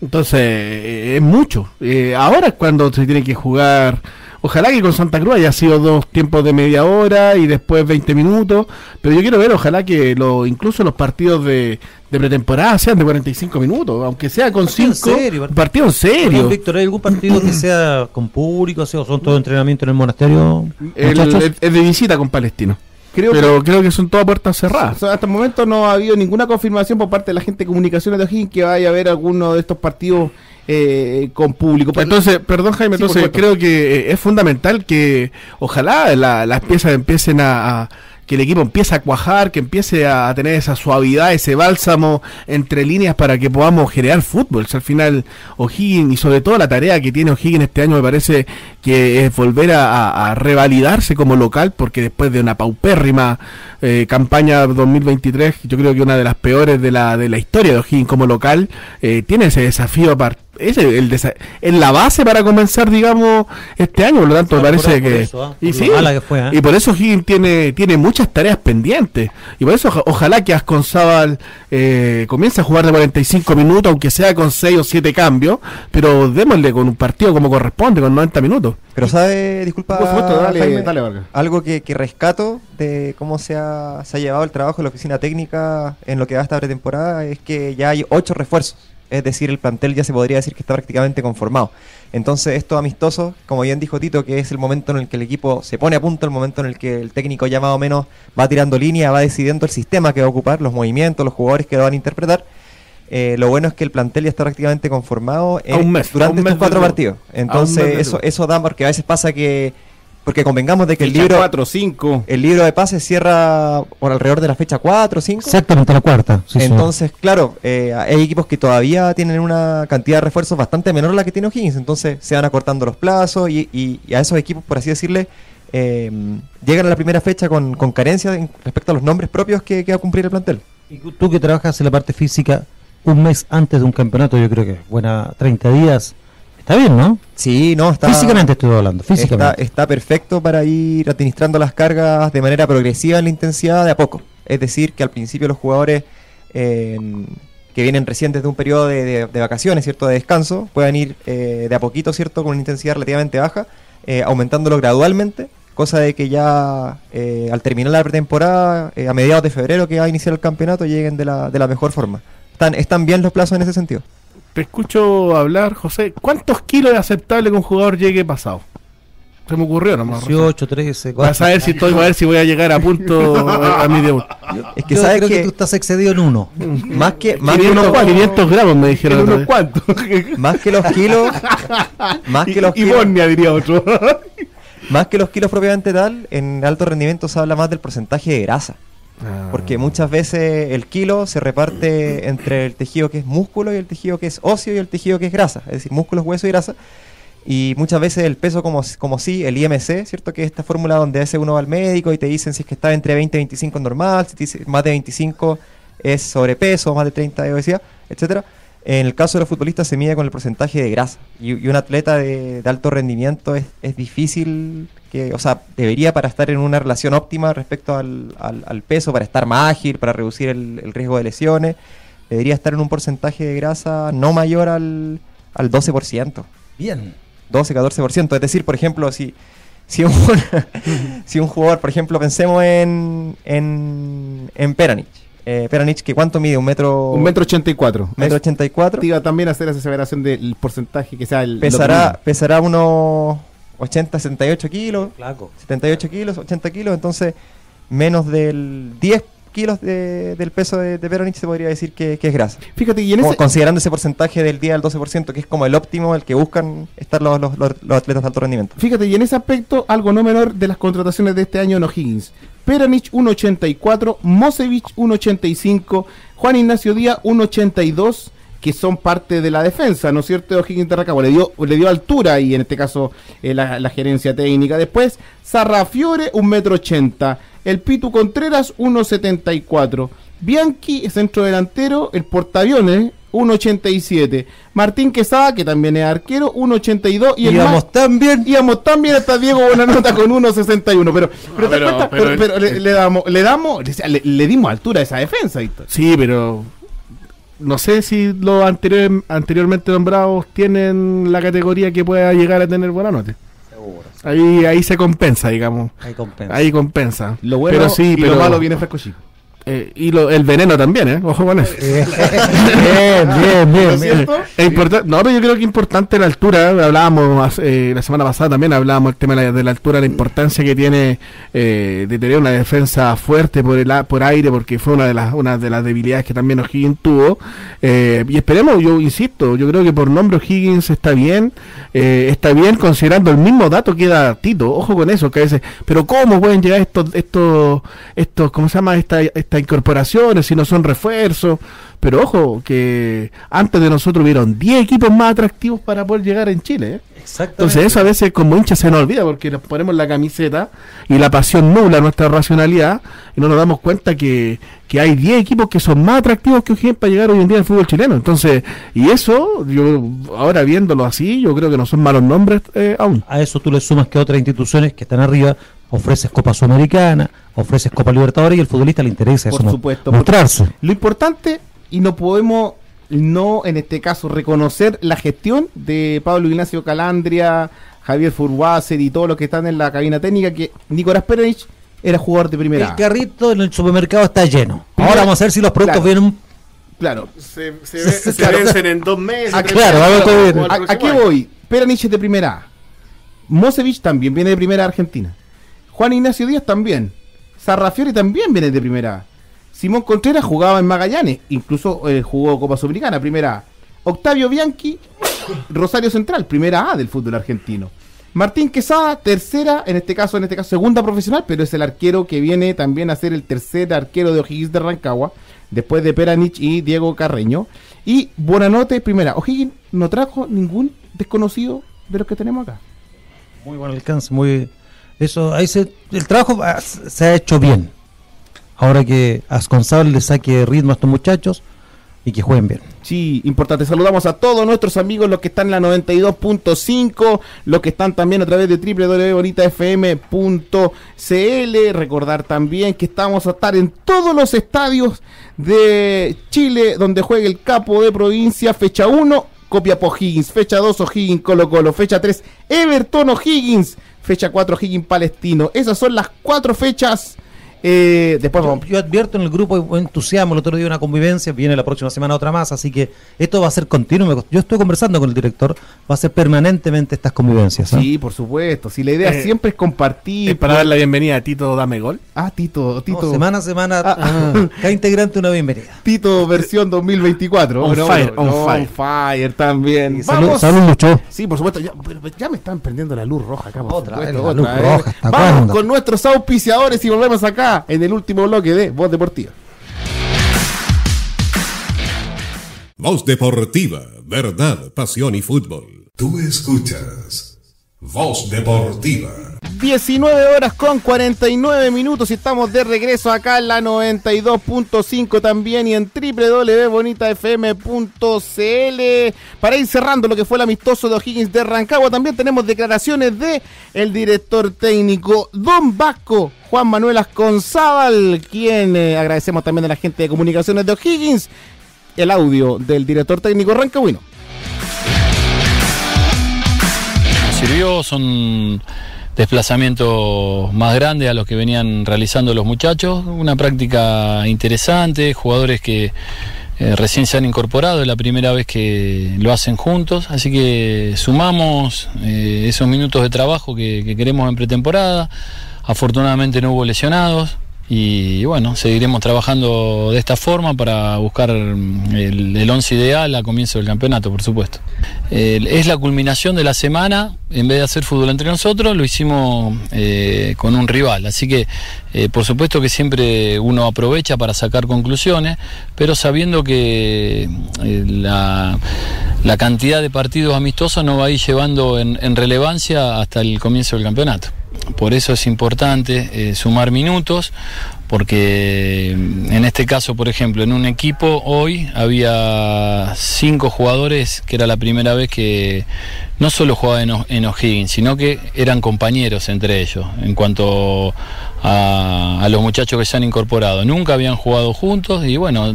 Entonces, eh, es mucho. Eh, ahora es cuando se tiene que jugar. Ojalá que con Santa Cruz haya sido dos tiempos de media hora y después 20 minutos. Pero yo quiero ver, ojalá que lo, incluso los partidos de, de pretemporada sean de 45 minutos, aunque sea con Partido en 5 serio, partido- partido en serio. Víctor, ¿hay algún partido que sea con público, sea, son todo entrenamiento en el monasterio, el- es de visita con Palestino. Creo Pero creo que son todas puertas cerradas. O sea, hasta el momento no ha habido ninguna confirmación por parte de la gente de comunicaciones de O'Higgins que vaya a haber alguno de estos partidos eh, con público. Entonces, perdón Jaime, Sí, entonces creo que eh, es fundamental que ojalá la- las piezas empiecen a, a- que el equipo empiece a cuajar, que empiece a tener esa suavidad, ese bálsamo entre líneas para que podamos generar fútbol. Al final O'Higgins y sobre todo la tarea que tiene O'Higgins este año me parece que es volver a revalidarse como local porque después de una paupérrima eh, campaña 2023, yo creo que una de las peores de la, de la historia de O'Higgins como local, eh, tiene ese desafío aparte es el, desa- es la base para comenzar, digamos, este año. Por lo tanto, Ah, me por- parece que. eso, ah, y, sí, que fue, ah. y por eso Higgins tiene, tiene muchas tareas pendientes. Y por eso, oja- ojalá que Asconzábal eh, comience a jugar de 45 minutos, aunque sea con 6 o 7 cambios. Pero démosle con un partido como corresponde, con 90 minutos. Pero sabe, disculpa, Por supuesto, dale, Jaime, dale, Vargas. algo que, que rescato de cómo se ha, se ha llevado el trabajo de la oficina técnica en lo que va esta pretemporada es que ya hay ocho refuerzos. Es decir, el plantel ya se podría decir que está prácticamente conformado. Entonces, estos amistosos, como bien dijo Tito, que es el momento en el que el equipo se pone a punto, el momento en el que el técnico ya más o menos va tirando línea, va decidiendo el sistema que va a ocupar, los movimientos, los jugadores que lo van a interpretar. Eh, lo bueno es que el plantel ya está prácticamente conformado un mes, durante estos cuatro partidos. Entonces, eso, eso da porque a veces pasa que. Porque convengamos de que el libro, 4, 5. el libro de pases cierra por alrededor de la fecha 4 o 5. Exactamente la cuarta. sí. Entonces, claro, eh, hay equipos que todavía tienen una cantidad de refuerzos bastante menor a la que tiene O'Higgins. Entonces, se van acortando los plazos y, y- y a esos equipos, por así decirle, eh, llegan a la primera fecha con, con carencia en- respecto a los nombres propios que, que va a cumplir el plantel. Y tú que trabajas en la parte física un mes antes de un campeonato, yo creo que buena 30 días. Está bien, ¿no? Sí, no, está. físicamente estoy hablando, Está, físicamente. está perfecto para ir administrando las cargas de manera progresiva en la intensidad de a poco. Es decir, que al principio los jugadores eh, que vienen recién desde un periodo de, de- de vacaciones, ¿cierto? De descanso, puedan ir eh, de a poquito, ¿cierto? Con una intensidad relativamente baja, eh, aumentándolo gradualmente, cosa de que ya eh, al terminar la pretemporada, eh, a mediados de febrero que va a iniciar el campeonato, lleguen de la, de la mejor forma. Están, están bien los plazos en ese sentido. Te escucho hablar, José. ¿Cuántos kilos es aceptable que un jugador llegue pasado? Se me ocurrió nomás. 18, 13, Vas a ver si estoy, a ver si voy a llegar a punto a, a mi debut. Es que Yo sabes creo que, que, tú estás excedido en uno. más que, más que 500, los- 500 gramos me dijeron. ¿En otra unos cuantos? Más que los kilos, más que los y kilos, Bornia, diría otro. más que los kilos propiamente tal, en alto rendimiento se habla más del porcentaje de grasa, porque muchas veces el kilo se reparte entre el tejido que es músculo y el tejido que es óseo y el tejido que es grasa, es decir, músculos, hueso y grasa. Y muchas veces el peso como, como sí, el IMC, ¿cierto? Que es esta fórmula donde veces uno va al médico y te dicen si es que está entre 20 y 25 es normal, si más de 25 es sobrepeso, más de 30 de obesidad, etcétera. En el caso de los futbolistas se mide con el porcentaje de grasa. Y, y un atleta de, de alto rendimiento es, es difícil que, o sea, debería para estar en una relación óptima respecto al, al- al peso, para estar más ágil, para reducir el, el riesgo de lesiones, debería estar en un porcentaje de grasa no mayor al, al 12%. Bien. 12, 14%. Es decir, por ejemplo, si, si, un, si un jugador, por ejemplo, pensemos en, en, en Peranich. Eh, Peranich, que ¿cuánto mide? ¿Un metro? Un metro ochenta y cuatro. metro ochenta y cuatro. Te iba también a hacer esa aseveración del porcentaje que sea el. Pesará, pesará unos 80, 78 kilos, Flaco. 78 kilos, 80 kilos, entonces menos del 10 kilos de- del peso de, de Peronich se podría decir que, que es grasa. Fíjate, y en Como ese, Considerando ese porcentaje del 10 al 12%, que es como el óptimo, el que buscan estar los, los- los- los atletas de alto rendimiento. Fíjate, y en ese aspecto, algo no menor de las contrataciones de este año en O'Higgins. Peranich 1.84, Mosevich 1.85, Juan Ignacio Díaz 1.82, que son parte de la defensa, ¿no es cierto? de O'Higgins de Rancagua le dio, le dio altura y en este caso eh, la, la gerencia técnica. Después, Sarrafiore 1.80, el Pitu Contreras 1.74, Bianchi, centro delantero, el portaaviones 1.87, Martín Quesada, que también es arquero, 1.82 y el más- Íbamos tan bien. íbamos también hasta Diego Buenanota con 1.61, pero, pero, pero- pero- pero- pero le, le damos, le damos, o sea, le, le dimos altura a esa defensa, Víctor. Sí, pero no sé si los anterior- anteriormente nombrados tienen la categoría que pueda llegar a tener buena nota. Ahí, ahí se compensa, digamos. Ahí compensa. Ahí compensa. Lo bueno pero sí, y pero lo malo viene fresco chico. Eh, y lo- el veneno también, ¿eh? Ojo con eso. bien, bien, bien, bien. Es importa- no, pero yo creo que es importante la altura. Hablábamos eh, la semana pasada también, hablábamos del tema de la, de la altura, la importancia que tiene eh, de tener una defensa fuerte por el a- por aire, porque fue una de las una de las debilidades que también O'Higgins tuvo. Eh, y esperemos, yo insisto, yo creo que por nombre O'Higgins está bien, eh, está bien considerando el mismo dato que da Tito. Ojo con eso, que a veces, pero ¿cómo pueden llegar estos, estos, estos, ¿cómo se llama? Esta, estas incorporaciones si no son refuerzos? Pero ojo, que antes de nosotros hubieron 10 equipos más atractivos para poder llegar en Chile. ¿eh? Exactamente. Entonces eso a veces como hincha se nos olvida porque nos ponemos la camiseta y la pasión nubla nuestra racionalidad y no nos damos cuenta que, que hay 10 equipos que son más atractivos que O'Higgins para llegar hoy en día al fútbol chileno. Entonces, y eso, yo ahora viéndolo así, yo creo que no son malos nombres eh, aún. A eso tú le sumas que otras instituciones que están arriba ofreces Copa Sudamericana, ofreces Copa Libertadores y el futbolista le interesa Por eso, supuesto, mostrarse. Lo importante, y no podemos no en este caso reconocer la gestión de Pablo Ignacio Calandria, Javier Furwaser y todos los que están en la cabina técnica, que Nicolás Perenich era jugador de primera. El carrito en el supermercado está lleno. Primera- Ahora vamos a ver si los productos Claro. vienen. Claro. Se, se- se Claro. vencen en dos meses. Ah, claro, meses, vamos a ¿A, a qué año. voy? Peranich es de primera A. Mosevich también viene de primera A Argentina. Juan Ignacio Díaz también. Sarrafiori también viene de primera A. Simón Contreras jugaba en Magallanes, incluso eh, jugó Copa Sudamericana, primera A. Octavio Bianchi, Rosario Central, primera A del fútbol argentino. Martín Quesada, tercera, en este caso, en este caso, segunda profesional, pero es el arquero que viene también a ser el tercer arquero de O'Higgins de Rancagua, después de Peranich y Diego Carreño. Y Buenanote, primera. O'Higgins no trajo ningún desconocido de los que tenemos acá. Muy buen alcance, muy. Eso, ahí se, el trabajo se ha hecho bien. Ahora que Asconzable le saque ritmo a estos muchachos y que jueguen bien. Sí, importante. Saludamos a todos nuestros amigos, los que están en la 92.5, los que están también a través de www.bonitafm.cl. Recordar también que estamos a estar en todos los estadios de Chile donde juegue el capo de provincia, fecha 1, Copiapó Higgins, fecha 2, O'Higgins Colo Colo, fecha 3, Everton O'Higgins, fecha 4, Higgins Palestino. Esas son las cuatro fechas. Eh, después Yo, yo advierto en el grupo entusiasmo, el otro día una convivencia, viene la próxima semana otra más, así que esto va a ser continuo. Yo estoy conversando con el director, va a ser permanentemente estas convivencias. ¿ah? Sí, por supuesto. Si la idea Eh, siempre es compartir. Para dar la bienvenida a Tito Dame Gol. Ah, Tito, No, Tito. semana a semana, Ah, ah, cada integrante una bienvenida. Tito versión 2024. On fire, on on fire. fire también. Salud, Vamos. salud, mucho. Sí, por supuesto. Ya, pero- pero ya me están prendiendo la luz roja acá. Otra supuesto, vez la luz vez. roja, ¿hasta Vamos con nuestros auspiciadores y volvemos acá en el último bloque de Voz Deportiva. Voz Deportiva, verdad, pasión y fútbol. Tú escuchas Voz Deportiva. 19 horas con 49 minutos y estamos de regreso acá en la 92.5 también y en www.bonitafm.cl para ir cerrando lo que fue el amistoso de O'Higgins de Rancagua también tenemos declaraciones de el director técnico Don Vasco Juan Manuel Asconzábal quien eh, agradecemos también a la gente de comunicaciones de O'Higgins. El audio del director técnico rancagüino sirvió, son desplazamientos más grandes a los que venían realizando los muchachos, una práctica interesante, jugadores que eh, recién se han incorporado, es la primera vez que lo hacen juntos, así que sumamos eh, esos minutos de trabajo que, que queremos en pretemporada. Afortunadamente no hubo lesionados, y bueno, seguiremos trabajando de esta forma para buscar el, el once ideal a comienzo del campeonato, por supuesto. Es la culminación de la semana, en vez de hacer fútbol entre nosotros, lo hicimos eh, con un rival, así que eh, por supuesto que siempre uno aprovecha para sacar conclusiones, pero sabiendo que eh, la, cantidad de partidos amistosos nos va a ir llevando en relevancia hasta el comienzo del campeonato. Por eso es importante eh, sumar minutos, porque mm, en este caso, por ejemplo, en un equipo hoy había cinco jugadores que era la primera vez que no solo jugaban en, O'Higgins, sino que eran compañeros entre ellos, en cuanto a, a, los muchachos que se han incorporado. Nunca habían jugado juntos y bueno,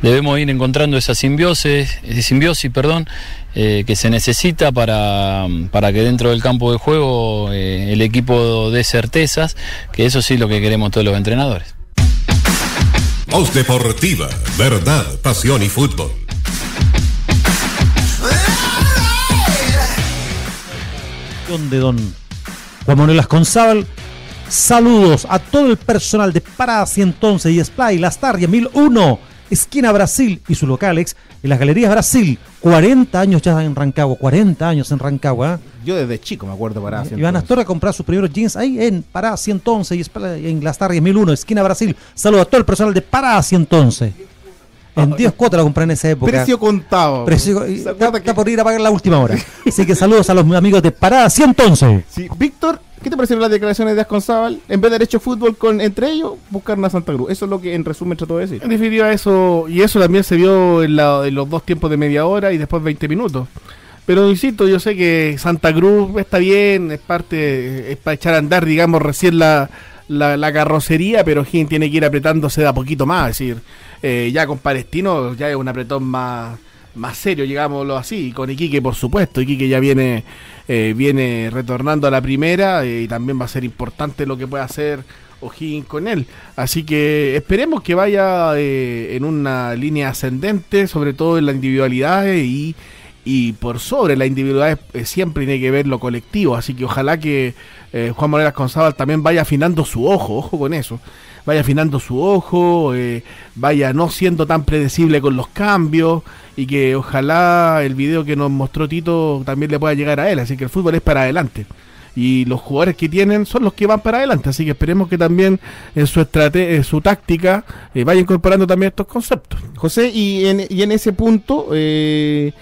debemos ir encontrando esa simbiosis, esa simbiosis perdón, eh, que se necesita para, para, que dentro del campo de juego eh, el equipo dé certezas, que eso sí es lo que queremos todos los entrenadores. Voz Deportiva, verdad, pasión y fútbol. De don Juan Manuel Asconzábal. Saludos a todo el personal de Parada 111 y Splay, Las Tarrias 1001, esquina Brasil y su localex en las Galerías Brasil. 40 años ya en Rancagua, 40 años en Rancagua. Yo desde chico me acuerdo Parada 111. Iván Astorga a comprar sus primeros jeans ahí en Parada 111 y en Las Tarrias 1001, esquina Brasil. Saludos a todo el personal de Parada 111. En 10 cuotas lo compré en esa época. Precio contado. Precio, está, está, por ir a pagar la última hora. Así que saludos a los amigos de Parada 111. Sí, Víctor, ¿qué te parecieron las declaraciones de Asconzábal? En vez de derecho fútbol con entre ellos, buscar una Santa Cruz. Eso es lo que en resumen trató de decir. En definitiva, eso, y eso también se vio en, la, en los dos tiempos de media hora y después 20 minutos. Pero insisto, yo sé que Santa Cruz está bien, es parte, es para echar a andar, digamos, recién la, la, la carrocería, pero Gin tiene que ir apretándose de a poquito más, es decir, eh, ya con Palestino ya es un apretón más, más serio, digámoslo así, y con Iquique por supuesto, Iquique ya viene, eh, viene retornando a la primera eh, y también va a ser importante lo que pueda hacer O'Higgins con él. Así que esperemos que vaya eh, en una línea ascendente, sobre todo en la individualidad y, y por sobre la individualidad eh, siempre tiene que ver lo colectivo. Así que ojalá que eh, Juan Manuel Asconzábal también vaya afinando su ojo, ojo con eso. Vaya afinando su ojo, eh, vaya no siendo tan predecible con los cambios y que ojalá el video que nos mostró Tito también le pueda llegar a él. Así que el fútbol es para adelante y los jugadores que tienen son los que van para adelante. Así que esperemos que también en su, estrate en su táctica vaya incorporando también estos conceptos. José, y en, y en ese punto, eh,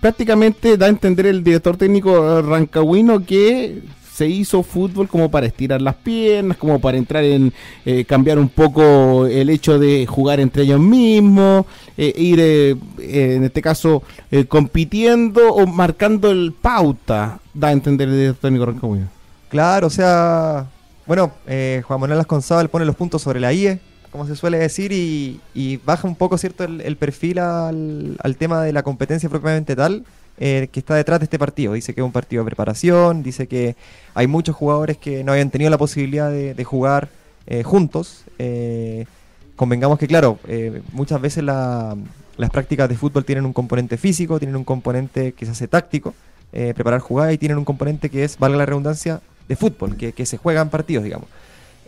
prácticamente da a entender el director técnico rancagüino que se hizo fútbol como para estirar las piernas, como para entrar en eh, cambiar un poco el hecho de jugar entre ellos mismos, eh, ir eh, en este caso eh, compitiendo o marcando el pauta, da a entender el director técnico rancagüino. Claro, o sea, bueno, eh, Juan Manuel Asconzábal pone los puntos sobre la IE, como se suele decir, y, y baja un poco, ¿cierto?, el, perfil al, al, tema de la competencia propiamente tal, eh, que está detrás de este partido. Dice que es un partido de preparación, dice que hay muchos jugadores que no habían tenido la posibilidad de, de jugar eh, juntos. Eh, convengamos que, claro, muchas veces la, las prácticas de fútbol tienen un componente físico, tienen un componente que se hace táctico, preparar jugadas, y tienen un componente que es, valga la redundancia, de fútbol, que se juegan partidos, digamos.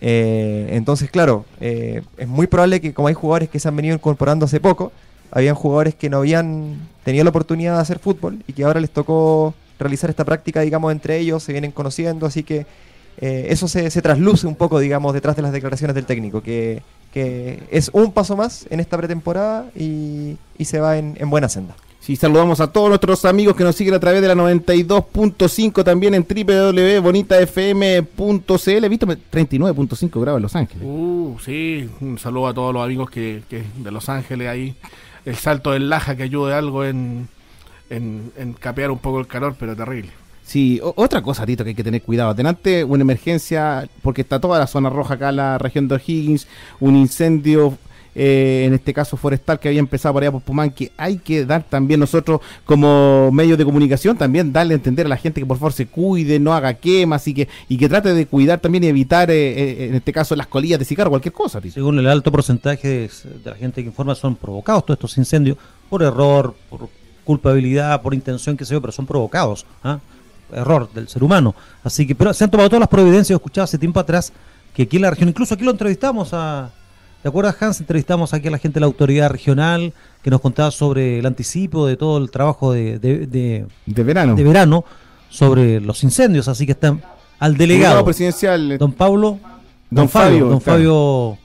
Eh, entonces, claro, eh, es muy probable que como hay jugadores que se han venido incorporando hace poco, habían jugadores que no habían tenido la oportunidad de hacer fútbol y que ahora les tocó realizar esta práctica, digamos, entre ellos, se vienen conociendo, así que eh, eso se, se, trasluce un poco, digamos, detrás de las declaraciones del técnico, que, que es un paso más en esta pretemporada y, y se va en, en buena senda. Sí, saludamos a todos nuestros amigos que nos siguen a través de la 92.5, también en www.bonitafm.cl. Visto 39.5 grados en Los Ángeles. Uh, sí, un saludo a todos los amigos que, que de Los Ángeles ahí. El salto del Laja que ayude algo en, en, en capear un poco el calor, pero terrible. Sí, otra cosa, Tito, que hay que tener cuidado. Adelante, una emergencia, porque está toda la zona roja acá, la región de O'Higgins, un incendio eh, en este caso forestal que había empezado por allá por Pumán, que hay que dar también nosotros como medios de comunicación, también darle a entender a la gente que por favor se cuide, no haga quemas y que, y que trate de cuidar también y evitar, eh, eh, en este caso, las colillas de cigarro, cualquier cosa. Según el alto porcentaje de, la gente que informa, son provocados todos estos incendios por error, por culpabilidad, por intención, que se yo, pero son provocados. ¿ah? Error del ser humano. Así que, pero se han tomado todas las providencias, escuchaba hace tiempo atrás que aquí en la región, incluso aquí lo entrevistamos a, ¿te acuerdas Hans? Entrevistamos aquí a la gente de la autoridad regional que nos contaba sobre el anticipo de todo el trabajo de, de, de, verano. de verano sobre los incendios, así que están al delegado presidencial don Pablo don, Fabio don Fabio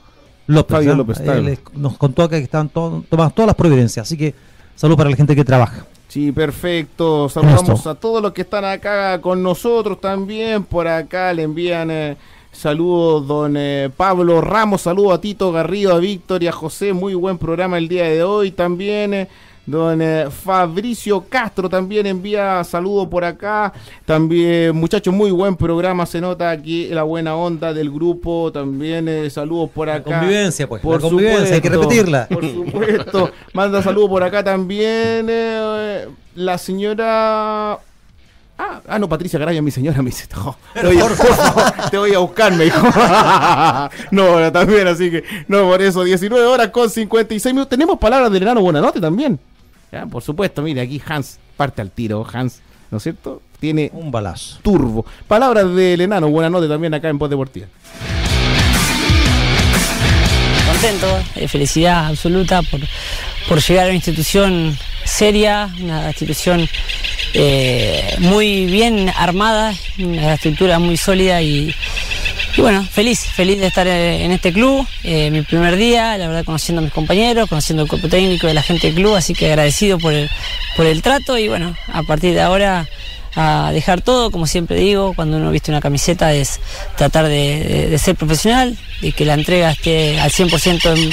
López, Fabio ¿ah? López, Él nos contó acá que están to- tomadas todas las providencias, así que salud para la gente que trabaja. Sí, perfecto. Saludamos Nuestro. a todos los que están acá con nosotros también. Por acá le envían eh, saludos don eh, Pablo Ramos, saludos a Tito Garrido, a Víctor y a José. Muy buen programa el día de hoy también. eh, Don eh, Fabricio Castro también envía saludos por acá. También, muchachos, muy buen programa. Se nota aquí la buena onda del grupo. También eh, saludos por acá. convivencia, pues, Por la convivencia, hay que supuesto, repetirla. Por supuesto. Manda saludos por acá también. eh, la señora. Ah, ah, no, Patricia Garaya, mi señora, me dice, "Jo, te, voy a, por favor, te voy a buscar, me dijo. no, también, así que, no, por eso, 19 horas con 56 minutos. Tenemos palabras del enano Buenanote también. Ya, por supuesto, mire, aquí Hans parte al tiro, Hans, ¿no es cierto? Tiene Un balazo. turbo. Palabras del enano Buenanote también acá en Voz Deportiva. contento, eh, felicidad absoluta por, por llegar a una institución seria, una institución eh, muy bien armada, una estructura muy sólida y, bueno, feliz, feliz de estar eh, en este club, eh, mi primer día, la verdad conociendo a mis compañeros, conociendo el cuerpo técnico de la gente del club, así que agradecido por el, por el trato y bueno, a partir de ahora a dejar todo, como siempre digo, cuando uno viste una camiseta es tratar de ser profesional, de que la entrega esté al 100% en-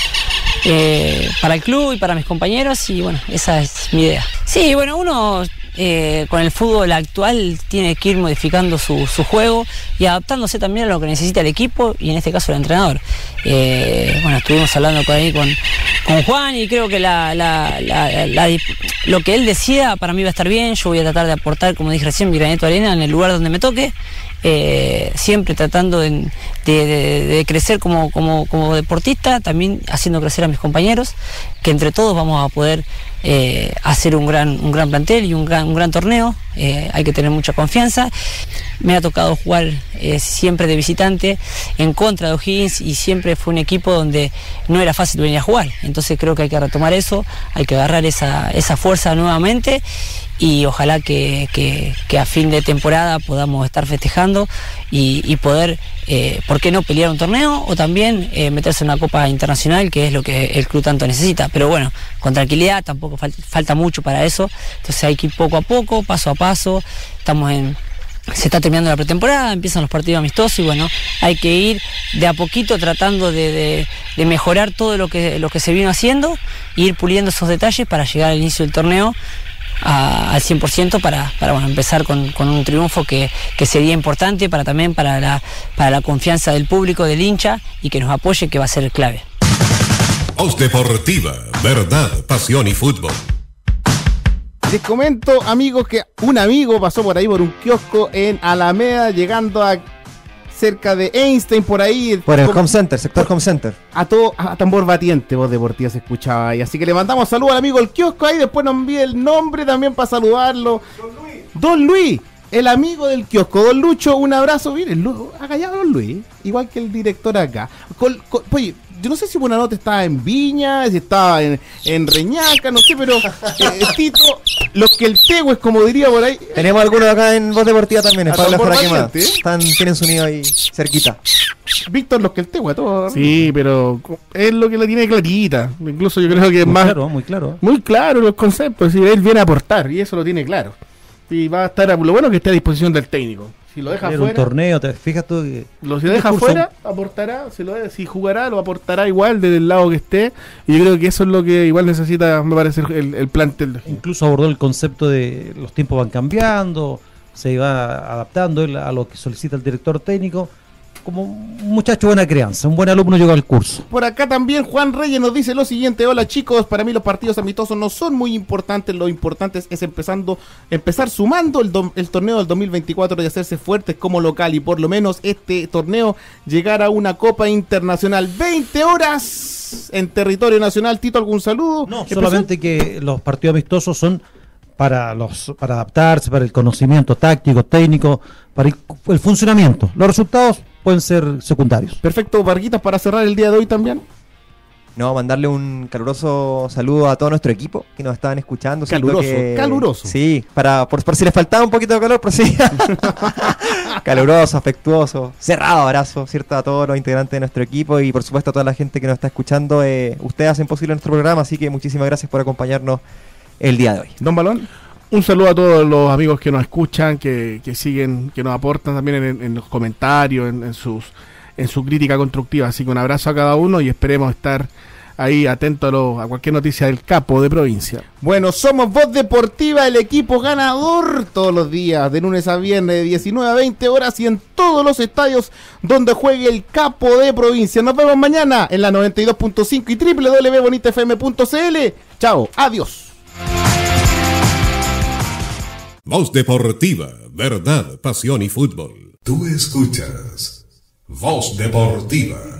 eh, para el club y para mis compañeros y bueno, esa es mi idea. Sí, bueno, uno eh, con el fútbol actual tiene que ir modificando su, su juego y adaptándose también a lo que necesita el equipo y en este caso el entrenador. Eh, bueno, estuvimos hablando con con, con Juan y creo que lo que él decida para mí va a estar bien. Yo voy a tratar de aportar, como dije recién, mi granito de arena en el lugar donde me toque. eh, siempre tratando de- de crecer como, como, como deportista, también haciendo crecer a mis compañeros, que entre todos vamos a poder eh, hacer un gran, un gran plantel y un gran, un gran torneo. eh, hay que tener mucha confianza. Me ha tocado jugar eh, siempre de visitante en contra de O'Higgins y siempre fue un equipo donde no era fácil venir a jugar. Entonces creo que hay que retomar eso, hay que agarrar esa, esa fuerza nuevamente y ojalá que, que- a fin de temporada podamos estar festejando y, poder, eh, ¿por qué no pelear un torneo o también eh, meterse en una copa internacional, que es lo que el club tanto necesita? Pero bueno, con tranquilidad, tampoco fal- falta mucho para eso, entonces hay que ir poco a poco, paso a paso, estamos en... Se está terminando la pretemporada, empiezan los partidos amistosos y bueno, hay que ir de a poquito tratando de, de- de mejorar todo lo que, lo que se vino haciendo e ir puliendo esos detalles para llegar al inicio del torneo a- al 100% para, para bueno, empezar con, con un triunfo que, que sería importante para también para la, para la confianza del público, del hincha y que nos apoye, que va a ser clave. Voz Deportiva, verdad, pasión y fútbol. Les comento, amigos, que un amigo pasó por ahí por un kiosco en Alameda, llegando a cerca de Einstein, por ahí. Por el Home Center, sector Home Center. a todo a tambor batiente voz deportiva se escuchaba ahí. Así que le mandamos saludos al amigo del kiosco ahí después nos envíe el nombre también para saludarlo. Don Luis. El amigo del kiosco. Don Lucho un abrazo. Miren ha callado Don Luis igual que el director acá. Col- col- oye yo no sé si Buenanote estaba en Viña, si estaba en, en Reñaca, no sé, pero eh, Tito, los que el tego es como diría por ahí, Tenemos algunos acá en Voz Deportiva también, en Pablo Joraquema. ¿eh? Están, tienen su nido ahí cerquita. Víctor, los que el tego, a todos. Sí, pero es lo que la tiene clarita. Incluso yo creo que es Muy más claro, muy claro. muy claro los conceptos. Y él viene a aportar y eso lo tiene claro. Y va a estar, a- lo bueno que esté a disposición del técnico. Si lo deja Era un fuera, torneo, te fijas tú que lo, si lo deja fuera, aportará. Si, lo, si jugará, lo aportará igual desde el lado que esté. Y yo creo que eso es lo que igual necesita, me parece, el, el plantel. incluso abordó el concepto de los tiempos van cambiando, se va adaptando a lo que solicita el director técnico como un muchacho buena crianza, un buen alumno llegó al curso. Por acá también Juan Reyes nos dice lo siguiente, hola chicos, para mí los partidos amistosos no son muy importantes, lo importante es empezando, empezar sumando el, el torneo del 2024 y hacerse fuertes como local y por lo menos este torneo llegar a una Copa Internacional. 20 horas en territorio nacional, Tito, ¿algún saludo? No, solamente que los partidos amistosos son para los para adaptarse, para el conocimiento táctico, técnico, para el funcionamiento. Los resultados pueden ser secundarios. Perfecto, Varguitas, para cerrar el día de hoy también. No, mandarle un caluroso saludo a todo nuestro equipo que nos estaban escuchando. Caluroso, caluroso. Sí, para, por, si les faltaba un poquito de calor, pero sí. caluroso, afectuoso, cerrado abrazo, ¿cierto? A todos los integrantes de nuestro equipo y por supuesto a toda la gente que nos está escuchando. Eh, ustedes hacen posible nuestro programa, así que muchísimas gracias por acompañarnos el día de hoy. Don Balón. Un saludo a todos los amigos que nos escuchan, que, siguen, que nos aportan también en, los comentarios, en, sus en su crítica constructiva. Así que un abrazo a cada uno y esperemos estar ahí atento a, cualquier noticia del capo de provincia. Bueno, somos Voz Deportiva, el equipo ganador todos los días, de lunes a viernes, de 19 a 20 horas y en todos los estadios donde juegue el capo de provincia. Nos vemos mañana en la 92.5 y www.bonitafm.cl. Chao, adiós. Voz Deportiva, verdad, pasión y fútbol. Tú escuchas Voz Deportiva.